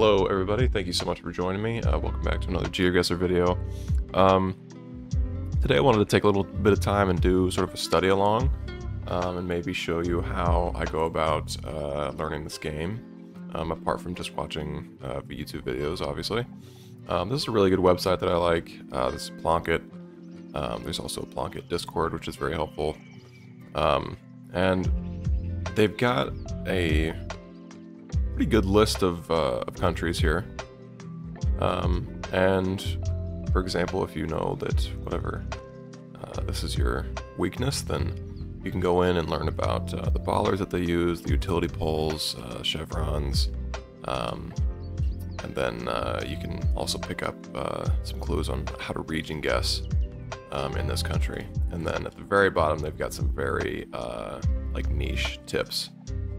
Hello everybody, thank you so much for joining me. Uh, welcome back to another GeoGuessr video. Um, today I wanted to take a little bit of time and do sort of a study along um, and maybe show you how I go about uh, learning this game, um, apart from just watching uh, YouTube videos, obviously. Um, this is a really good website that I like. Uh, this is Plonkit. Um, there's also a Plonkit Discord, which is very helpful. Um, and they've got a pretty good list of, uh, of countries here. Um, and for example, if you know that whatever uh, this is your weakness, then you can go in and learn about uh, the bollards that they use, the utility poles, uh, chevrons, um, and then uh, you can also pick up uh, some clues on how to region guess um, in this country. And then at the very bottom, they've got some very like niche tips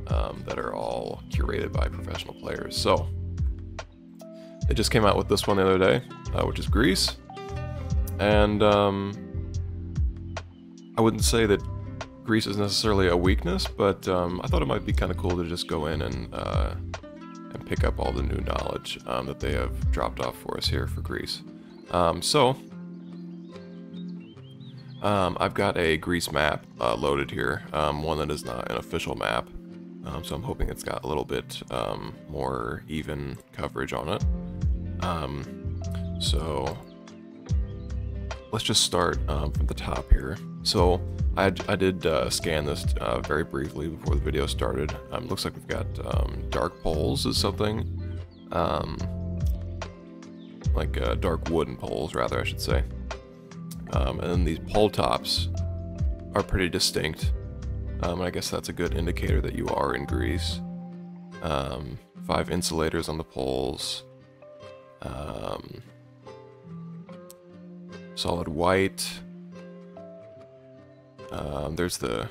um, that are all curated by professional players. So they just came out with this one the other day, uh, which is Greece, and um, I wouldn't say that Greece is necessarily a weakness, but um, I thought it might be kind of cool to just go in and uh, and pick up all the new knowledge um, that they have dropped off for us here for Greece. Um, so. Um, I've got a Greece map uh, loaded here, one that is not an official map, um, so I'm hoping it's got a little bit um, more even coverage on it. Um, so let's just start um, from the top here. So I, I did uh, scan this uh, very briefly before the video started. Um, looks like we've got um, dark poles is something. like uh, dark wooden poles, rather, I should say. and then these pole tops are pretty distinct. Um, I guess that's a good indicator that you are in Greece. Um, five insulators on the poles. Um, solid white. Um, there's the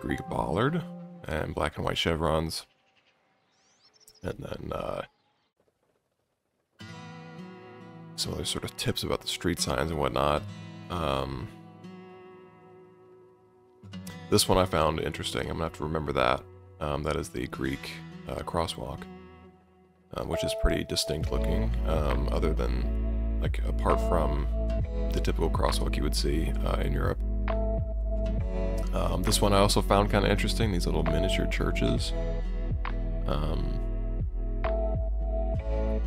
Greek bollard and black and white chevrons. And then uh, some other sort of tips about the street signs and whatnot. Um, this one I found interesting. I'm going to have to remember that. Um, that is the Greek uh, crosswalk, um, which is pretty distinct looking, um, other than, like, apart from the typical crosswalk you would see uh, in Europe. Um, this one I also found kind of interesting, these little miniature churches. Um,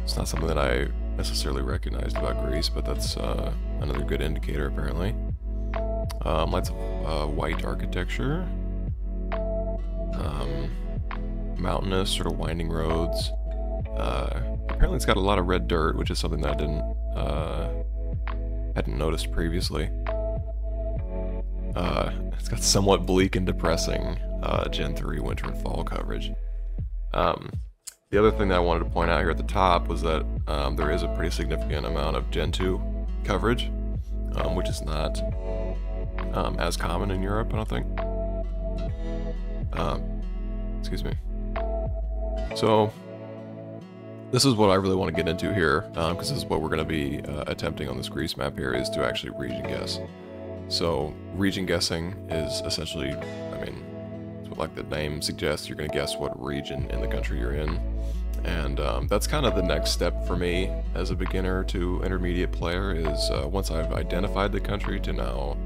it's not something that I necessarily recognized about Greece, but that's uh, another good indicator apparently. Um, lots of uh, white architecture. Um, mountainous, sort of winding roads. Uh, apparently it's got a lot of red dirt, which is something that I didn't, uh, hadn't noticed previously. Uh, it's got somewhat bleak and depressing uh, Gen 3 winter and fall coverage. Um, the other thing that I wanted to point out here at the top was that um, there is a pretty significant amount of Gen 2 coverage, um, which is not um, as common in Europe, I don't think. Um, excuse me. So, this is what I really want to get into here, because um, this is what we're going to be uh, attempting on this Greece map here, is to actually region guess. So, region guessing is essentially, I mean, what, like the name suggests, you're going to guess what region in the country you're in. And um, that's kind of the next step for me as a beginner to intermediate player is uh, once I've identified the country to now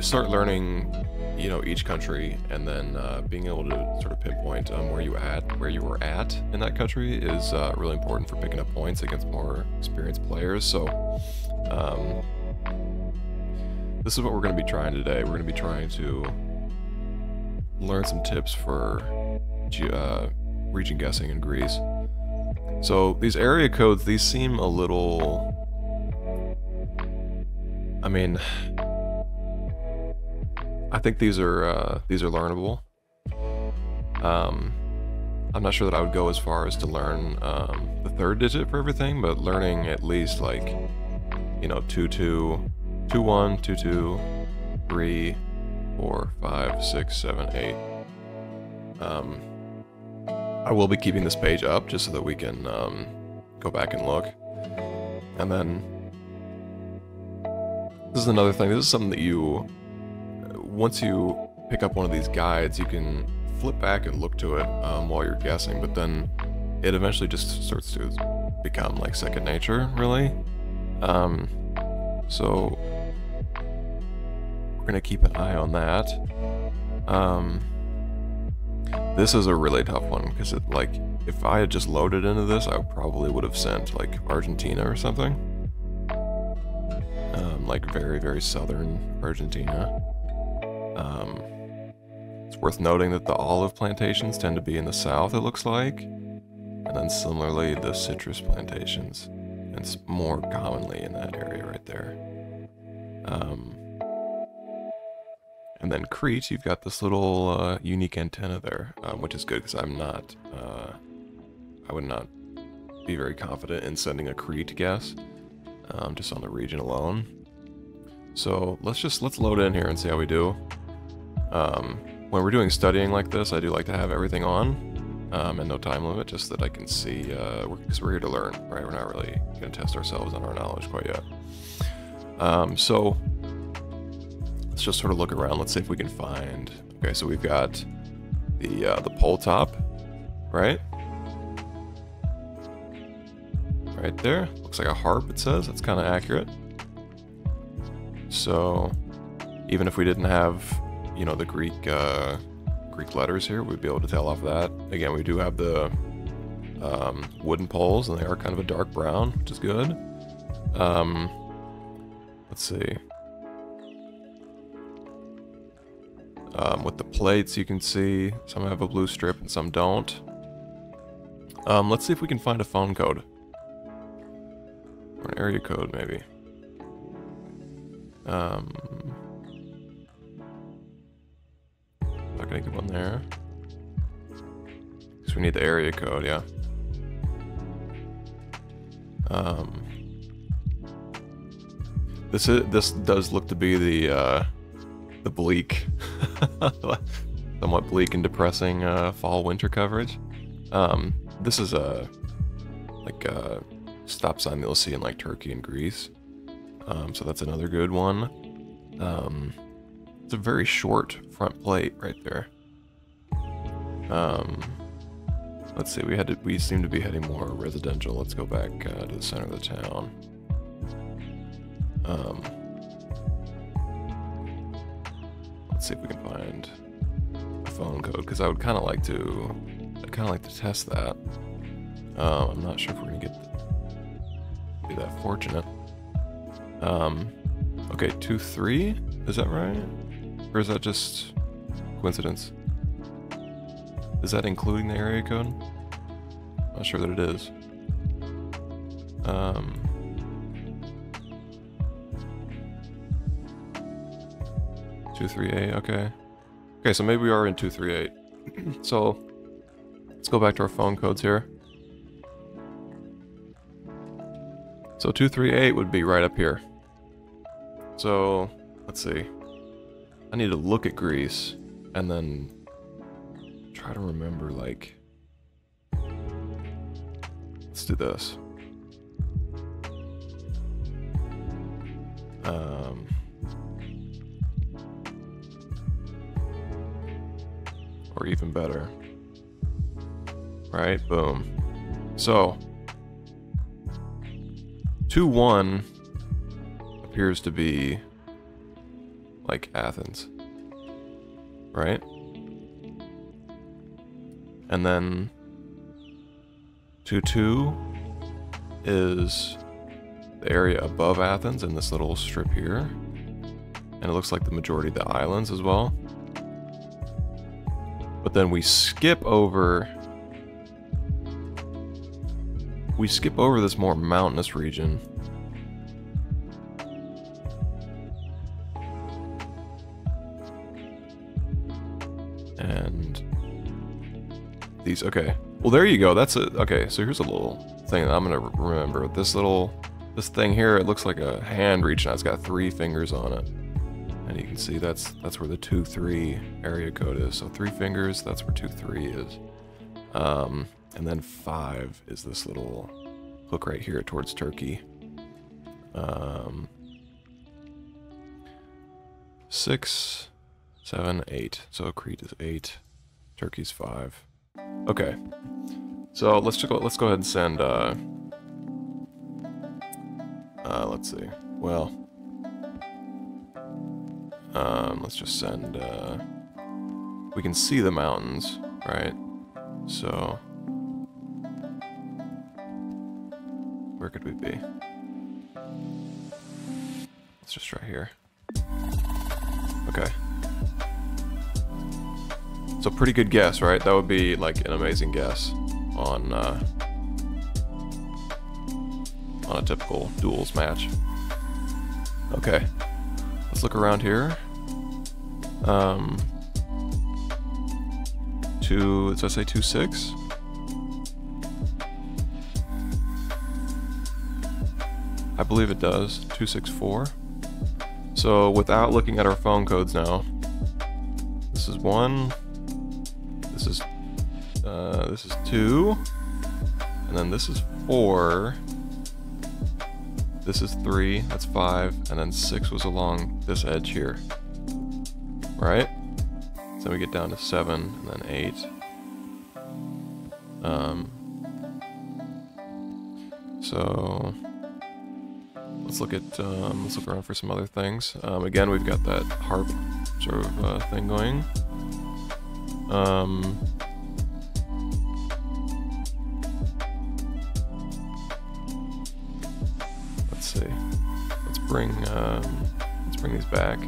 start learning, you know, each country, and then uh, being able to sort of pinpoint um, where you at, where you were at in that country is uh, really important for picking up points against more experienced players. So, um, this is what we're going to be trying today. We're going to be trying to learn some tips for uh, region guessing in Greece. So these area codes, these seem a little. I mean, I think these are uh, these are learnable. Um, I'm not sure that I would go as far as to learn um, the third digit for everything, but learning at least like, you know, 2 2, 2 1, 2 2, 3, 4, 5, 6, 7, 8. Um, I will be keeping this page up just so that we can um, go back and look. And then, this is another thing. This is something that you once you pick up one of these guides, you can flip back and look to it um, while you're guessing, but then it eventually just starts to become like second nature, really. Um, so we're gonna keep an eye on that. Um, this is a really tough one because it like if I had just loaded into this, I probably would have sent like Argentina or something. Um, like very very southern Argentina. Um, it's worth noting that the olive plantations tend to be in the south. It looks like, and then similarly the citrus plantations. It's more commonly in that area right there. Um, and then Crete, you've got this little uh, unique antenna there, um, which is good because I'm not, uh, I would not be very confident in sending a Crete guess, um, just on the region alone. So let's just, let's load in here and see how we do. Um, when we're doing studying like this, I do like to have everything on um, and no time limit, just that I can see, because uh, we're, we're, here to learn, right? We're not really going to test ourselves on our knowledge quite yet. Um, so let's just sort of look around. Let's see if we can find. Okay, so we've got the uh, the pole top, right? Right there. Looks like a harp. It says that's kind of accurate. So even if we didn't have, you know, the Greek uh, Greek letters here, we'd be able to tell off that. Again, we do have the um, wooden poles, and they are kind of a dark brown, which is good. Um, let's see. Um, with the plates, you can see some have a blue strip and some don't. Um, let's see if we can find a phone code. Or an area code, maybe. Um, not gonna get one there. Because we need the area code, yeah. Um, this is this does look to be the uh, the bleak, somewhat bleak and depressing uh, fall winter coverage. Um, this is a like a stop sign you'll see in like Turkey and Greece. Um, so that's another good one. Um, it's a very short front plate right there. Um, let's see, we had to, we seem to be heading more residential. Let's go back uh, to the center of the town. Um, Let's see if we can find a phone code, because I would kind of like to, I'd kind of like to test that. Um, I'm not sure if we're gonna get be that fortunate. Um, okay, two three, is that right? Or is that just coincidence? Is that including the area code? Not sure that it is. Um, 238, okay. Okay, so maybe we are in 238. so, let's go back to our phone codes here. So 238 would be right up here. So, let's see. I need to look at Greece, and then try to remember, like... Let's do this. Um... or even better. Right, boom. So, 2-1 appears to be like Athens, right? And then 2-2 is the area above Athens in this little strip here. And it looks like the majority of the islands as well. But then we skip over... We skip over this more mountainous region. These, okay. Well, there you go. That's it. Okay, so here's a little thing that I'm going to remember. This little... This thing here, it looks like a hand reaching out. It's got three fingers on it. And you can see that's that's where the 2-3 area code is. So three fingers, that's where 2-3 is. Um, and then 5 is this little hook right here towards Turkey. Um, 6, 7, 8. So Crete is 8. Turkey's 5. Okay. So let's go, let's go ahead and send, uh, uh, let's see. Well, um, let's just send, uh, we can see the mountains, right? So, where could we be? Let's just try here. Okay. So pretty good guess, right? That would be like an amazing guess on uh, on a typical duels match. Okay, let's look around here. Um, two. I say two six? I believe it does. Two six four. So without looking at our phone codes now, this is one. This is uh, this is two, and then this is four. This is three, that's five, and then six was along this edge here. Right? So we get down to seven, and then eight. Um, so let's look at um, let's look around for some other things. Um, again, we've got that harp sort of uh, thing going. Um, bring um, let's bring these back.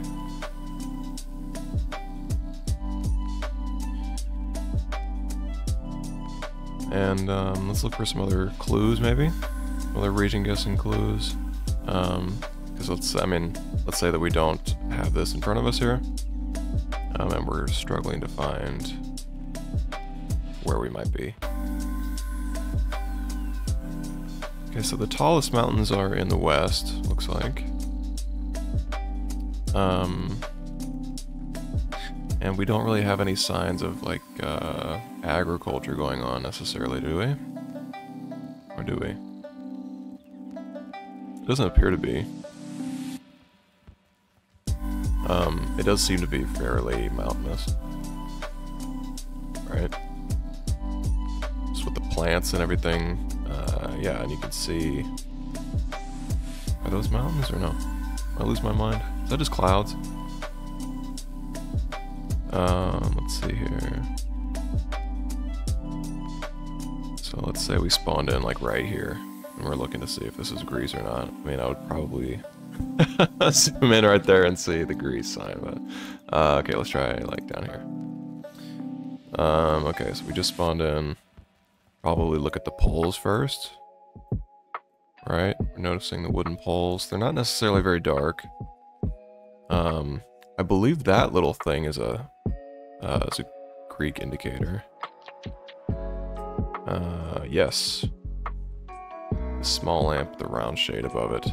And um, let's look for some other clues, maybe. Other region guessing clues. Um, because let's, I mean, let's say that we don't have this in front of us here. Um, and we're struggling to find where we might be. Okay, so the tallest mountains are in the west, looks like. Um, and we don't really have any signs of like uh, agriculture going on necessarily, do we? Or do we? It doesn't appear to be. Um, it does seem to be fairly mountainous. Right? Just with the plants and everything. Yeah, and you can see... Are those mountains or no? I lose my mind. Is that just clouds? Um, let's see here. So let's say we spawned in like right here. And we're looking to see if this is Greece or not. I mean, I would probably zoom in right there and see the Greece sign, but... Uh, okay, let's try, like, down here. Um, okay, so we just spawned in. Probably look at the poles first. Right? We're noticing the wooden poles. They're not necessarily very dark. Um, I believe that little thing is a, uh, is a Greek indicator. Uh, yes. The small lamp, the round shade above it.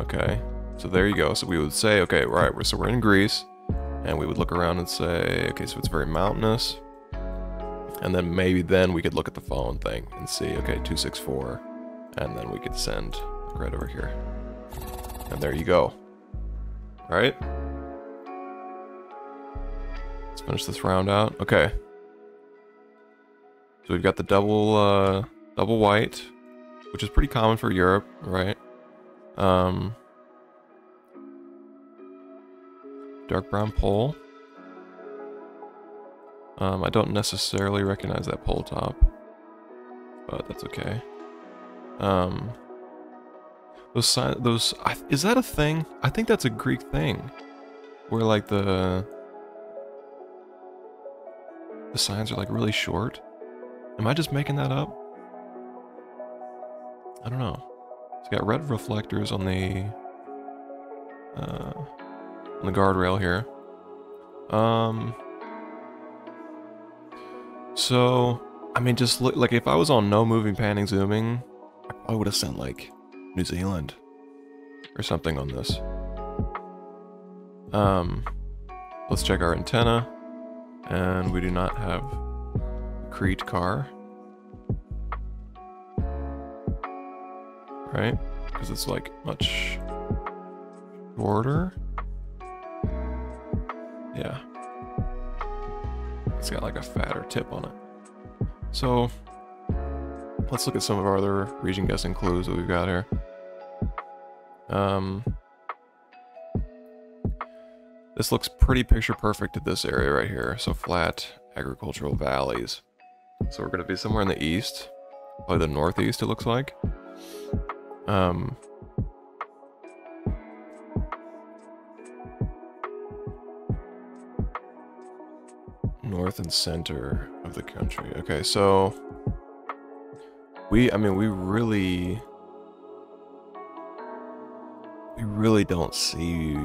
Okay, so there you go. So we would say, okay, right, so we're in Greece, and we would look around and say, okay, so it's very mountainous. And then maybe then we could look at the phone thing and see, okay, 264. And then we could send right over here. And there you go. All right? Let's finish this round out. Okay. So we've got the double, uh, double white, which is pretty common for Europe, right? Um, dark brown pole. Um, I don't necessarily recognize that pole top, but that's okay. Um, those sign, those is that a thing? I think that's a Greek thing, where like the the signs are like really short. Am I just making that up? I don't know. It's got red reflectors on the uh, on the guardrail here. Um. So, I mean, just look like if I was on no moving, panning, zooming, I probably would have sent like New Zealand or something on this. Um, let's check our antenna, and we do not have Crete car. right? Because it's like much shorter. Yeah. It's got like a fatter tip on it. So let's look at some of our other region guessing clues that we've got here. Um, this looks pretty picture perfect at this area right here. So flat agricultural valleys. So we're going to be somewhere in the east, probably the northeast it looks like. Um, north and center of the country. Okay, so we, I mean, we really, we really don't see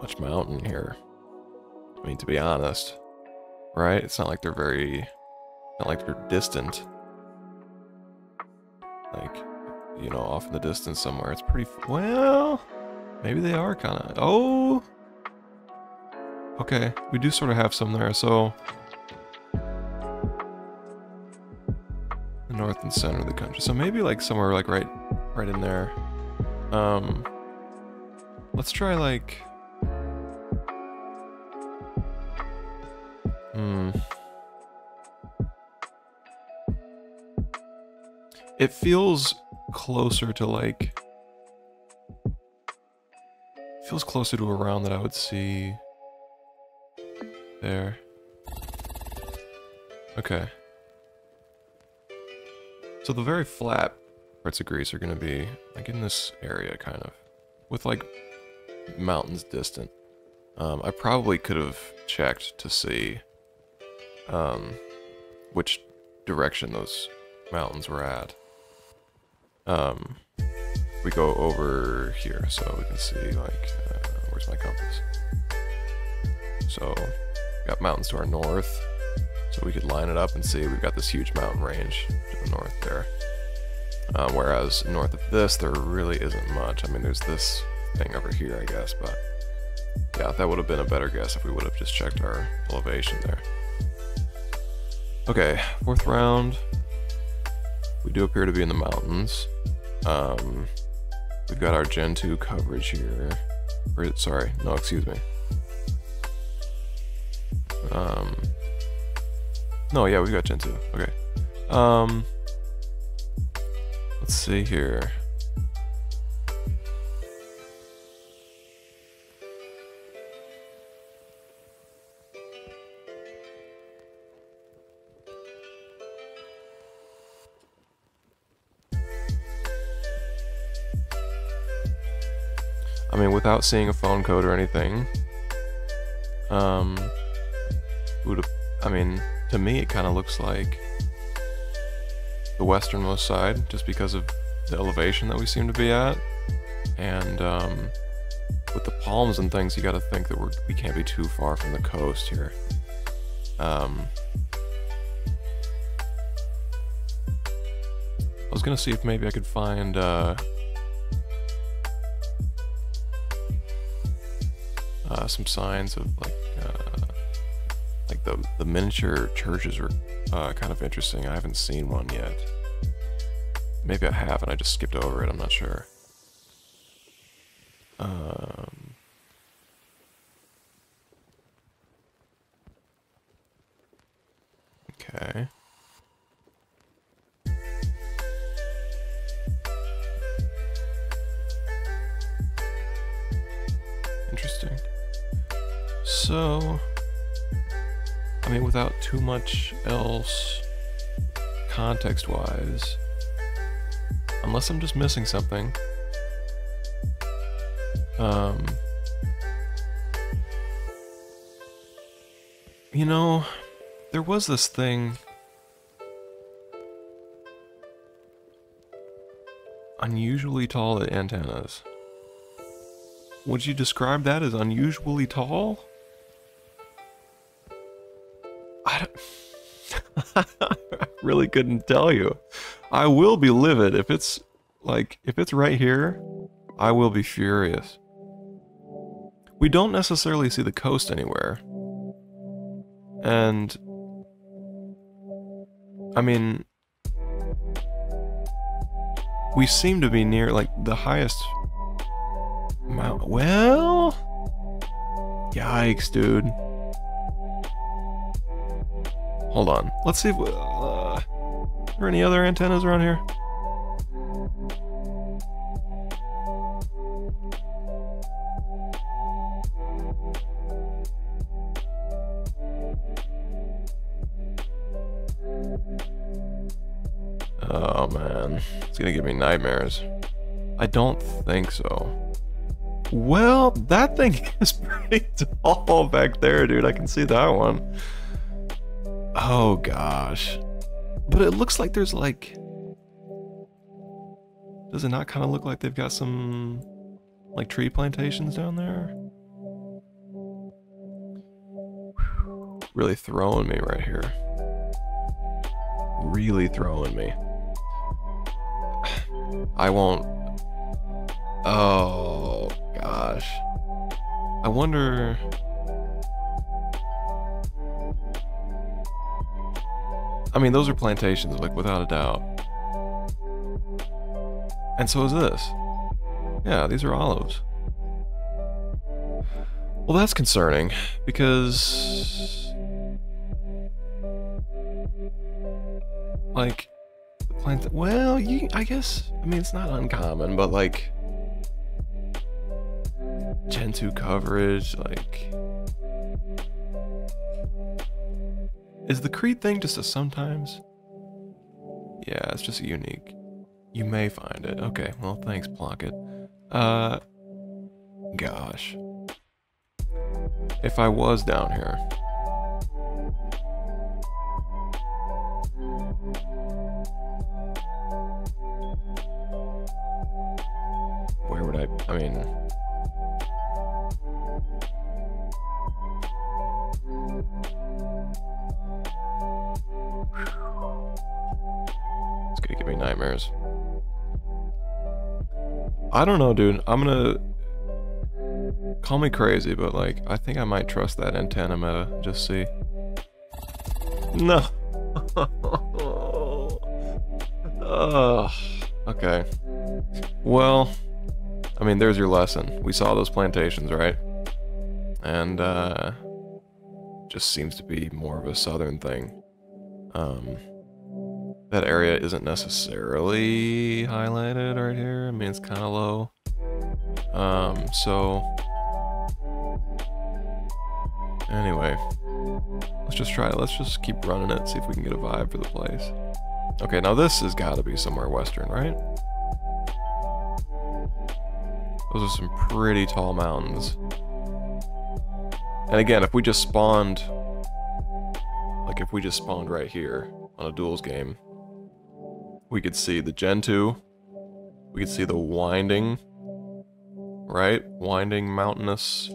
much mountain here. I mean, to be honest, right? It's not like they're very, not like they're distant. Like, you know, off in the distance somewhere. It's pretty, well, maybe they are kind of, oh, okay. We do sort of have some there, so the north and center of the country. So maybe like somewhere like right, right in there. Um, let's try like, Hmm. It feels closer to like... Feels closer to a round that I would see there. Okay. So the very flat parts of Greece are going to be like in this area kind of with like mountains distant. Um, I probably could have checked to see um, which direction those mountains were at. Um, we go over here so we can see like, uh, where's my compass? So, got mountains to our north, so we could line it up and see we've got this huge mountain range to the north there. Um, whereas north of this, there really isn't much. I mean, there's this thing over here, I guess, but yeah, that would have been a better guess if we would have just checked our elevation there. Okay, fourth round. We do appear to be in the mountains. Um, we've got our Gen 2 coverage here. Or, sorry, no, excuse me. Um, no, yeah, we've got Gen 2. Okay. Um, let's see here. I mean, without seeing a phone code or anything, um, would I mean, to me, it kind of looks like the westernmost side, just because of the elevation that we seem to be at, and um, with the palms and things, you got to think that we're we can't be too far from the coast here. Um, I was gonna see if maybe I could find. Uh, uh, some signs of like uh, like the the miniature churches are uh, kind of interesting. I haven't seen one yet. Maybe I have and I just skipped over it. I'm not sure. Um, okay. Interesting. So, I mean, without too much else context wise, unless I'm just missing something, um, you know, there was this thing. Unusually tall antennas. Would you describe that as unusually tall? really couldn't tell you. I will be livid if it's like if it's right here. I will be furious. We don't necessarily see the coast anywhere. And I mean we seem to be near like the highest mount well yikes dude Hold on. Let's see if... Uh, Are there any other antennas around here? Oh man, it's gonna give me nightmares. I don't think so. Well, that thing is pretty tall back there, dude. I can see that one. Oh gosh. But it looks like there's like... Does it not kind of look like they've got some like tree plantations down there? Really throwing me right here. Really throwing me. I won't... Oh, gosh. I wonder... I mean, those are plantations, like, without a doubt. And so is this. Yeah, these are olives. Well, that's concerning, because... Like, plant. Well, you. I guess. I mean, it's not uncommon, but like. Gen 2 coverage, like. Is the Crete thing just a sometimes? Yeah, it's just unique. You may find it. Okay, well, thanks, Plonkit. Uh. Gosh. If I was down here. Where would I, I mean... me nightmares. I don't know, dude. I'm gonna... Call me crazy, but like, I think I might trust that antenna meta. Just see. No. Okay. Well, I mean, there's your lesson. We saw those plantations, right? And, uh, just seems to be more of a southern thing. Um, that area isn't necessarily highlighted right here. I mean, it's kind of low. Um, so... Anyway. Let's just try it. Let's just keep running it, see if we can get a vibe for the place. Okay, now this has got to be somewhere western, right? Those are some pretty tall mountains. And again, if we just spawned... Like, if we just spawned right here on a duels game, we could see the Gen 2. We could see the winding, right? Winding mountainous,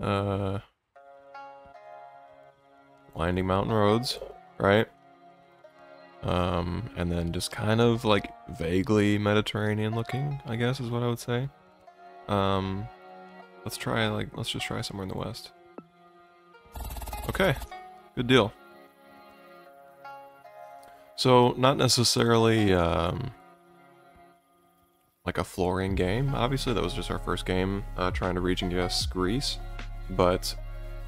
uh... Winding mountain roads, right? Um, and then just kind of like vaguely Mediterranean looking, I guess is what I would say. Um, let's try like, let's just try somewhere in the west. Okay, good deal. So, not necessarily, um, like a flooring game. Obviously, that was just our first game uh, trying to region guess Greece, but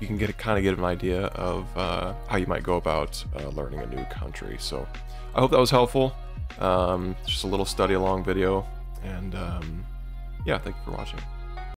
you can get kind of get an idea of uh, how you might go about uh, learning a new country. So I hope that was helpful. Um, just a little study along video, and um, yeah, thank you for watching.